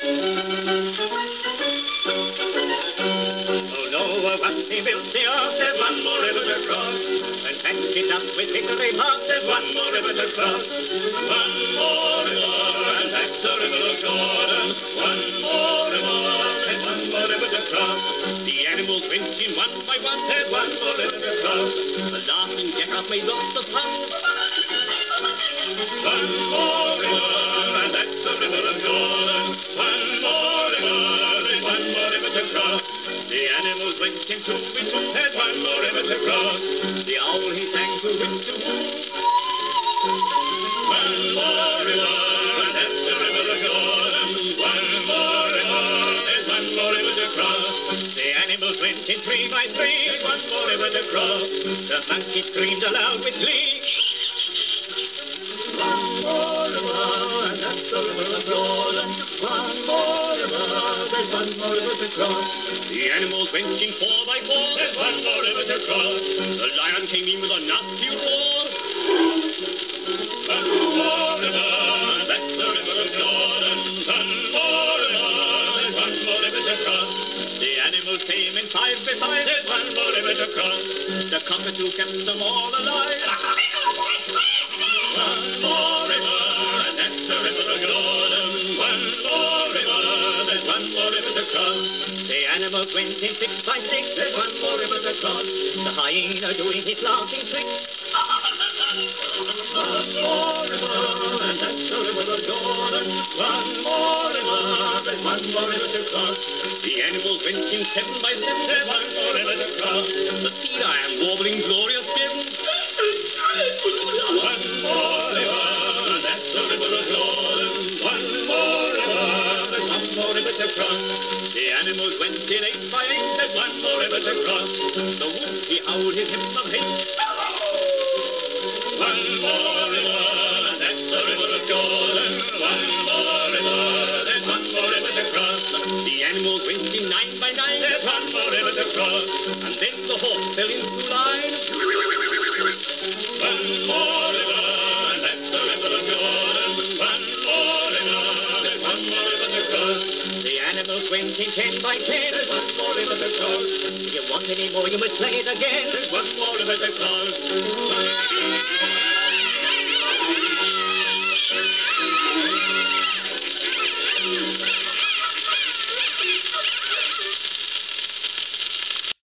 Oh he built the there's one more river to cross. And with there's one more river to cross. One more river, and that's the river of. One more river, and one more river to cross. The animals went in one by one, there's one more river to cross. The made fun. The animals went in two in two, there's one more river to cross. The owl he sang to wind to. One more the river. One more one more to cross. The animals went in three by three, one more river to cross. The monkey screamed aloud with glee. One more to. The animals went in four by four, there's one more river to cross. The lion came in with a nasty roar. To cross. The animals came in five by five, there's one more river to cross. The cockatoo kept them all alive. More cross. The animals went in six by six, there's one more river to cross. The hyena doing his laughing tricks. One more river, and that's the river of Jordan. One more river, there's one more river to cross. The animals went in seven by seven, there's one more river to cross. The sea lion warbling more river to cross. The animals went in eight by eight, there's one more river to cross. The wolf, he howled his hymn of hate. One more river, that's the river of Jordan. One more river, there's one more river to cross. The animals went in nine by nine, there's one more river to cross. And then the horse fell into line. Animals went in ten by ten, there's one more river to cross. If you want any more, you must play it again. There's one more river to cross.